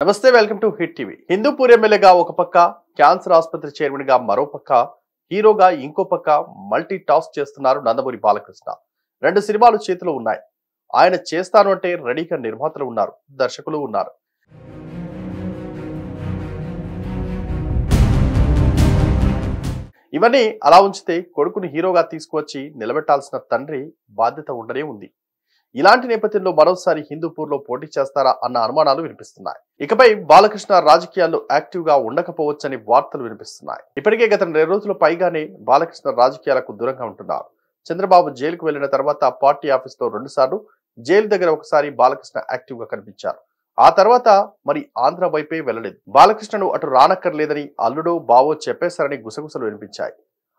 నమస్తే welcome to hit TV. Hindupur ఎమ్మెల్యేగా ఒక పక్క క్యాన్సర్ ఆసుపత్రి చైర్మన్గా మరో పక్క హీరోగా ఇంకో పక్క మల్టీ టాస్క్ చేస్తున్నారు నందమూరి బాలకృష్ణ. రెండు సినిమాలు చేతిలో ఉన్నాయి. ఆయన చేస్తాను అంటే రెడీగా నిర్మాతలు ఉన్నారు దర్శకులు ఉన్నారు. ఇవన్నీ అలా ఉంచితే కొడుకుని హీరోగా తీసుకువచ్చి నిలబెట్టాల్సిన తండ్రి బాధ్యత ఉండనే ఉంది. ఇలాంటి నేపథ్యంలో మరోసారి హిందూపూర్లో పోటీ చేస్తారా అన్న అనుమానాలు వినిపిస్తున్నాయి. ఇకపై బాలకృష్ణ రాజకీయాల్లో యాక్టివ్గా ఉండకపోవచ్చని వార్తలు వినిపిస్తున్నాయి. ఇప్పటికే గత నెల రోజుల పైగానే బాలకృష్ణ రాజకీయాలకు దూరంగా ఉంటున్నారు. చంద్రబాబు జైలుకు వెళ్ళిన తర్వాత పార్టీ ఆఫీస్లో జైలు దగ్గర ఒకసారి బాలకృష్ణ యాక్టివ్గా కనిపించారు. ఆ తర్వాత మరి ఆంధ్ర వైపే వెళ్ళలేదు. బాలకృష్ణను అటు రానక్కర్లేదని అల్లుడో బావో చెప్పేశారని గుసగుసలు వినిపించాయి.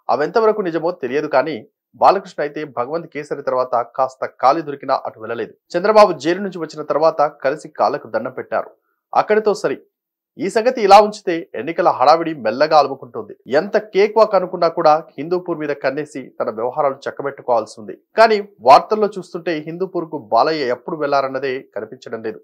అవెంతవరకు నిజమో తెలియదు కానీ బాలకృష్ణ అయితే భగవంత్ కేసరి తర్వాత కాస్త ఖాళీ దొరికినా అటు వెళ్ళలేదు. చంద్రబాబు జైలు నుంచి వచ్చిన తర్వాత కలిసి కాళ్ళకు దండం పెట్టారు. అక్కడితో సరి ఈ సంగతి ఇలా ఉంచితే ఎన్నికల హడావిడి మెల్లగా అలుముకుంటుంది. ఎంత కేక్ వాక్ అనుకున్నా కూడా హిందూపూర్ మీద కన్నేసి తన వ్యవహారాలు చక్కబెట్టుకోవాల్సి ఉంది. కానీ వార్తల్లో చూస్తుంటే హిందూపూర్కు బాలయ్య ఎప్పుడు వెళ్ళారన్నదే కనిపించడం లేదు.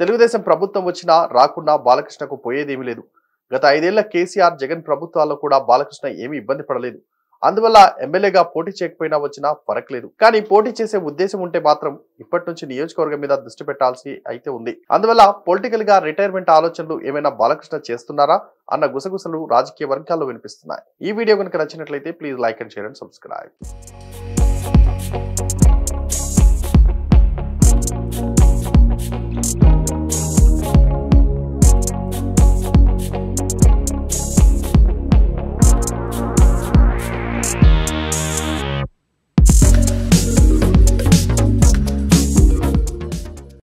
తెలుగుదేశం ప్రభుత్వం వచ్చినా రాకున్నా బాలకృష్ణకు పోయేదేమీ లేదు. గత ఐదేళ్ళ కేసీఆర్ జగన్ ప్రభుత్వాల్లో కూడా బాలకృష్ణ ఏమీ ఇబ్బంది పడలేదు. అందువల్ల ఎమ్మెల్యేగా పోటీ చేయకపోయినా వచ్చినా పరకలేదు. కానీ పోటీ చేసే ఉద్దేశం ఉంటే మాత్రం ఇప్పటి నుంచి నియోజకవర్గం మీద దృష్టి పెట్టాల్సి అయితే ఉంది. అందువల్ల పొలిటికల్గా రిటైర్మెంట్ ఆలోచనలు ఏమైనా బాలకృష్ణ చేస్తున్నారా అన్న గుసగుసలు రాజకీయ వర్గాల్లో వినిపిస్తున్నాయి. ఈ వీడియో కనుక నచ్చినట్లయితే please like and share and subscribe.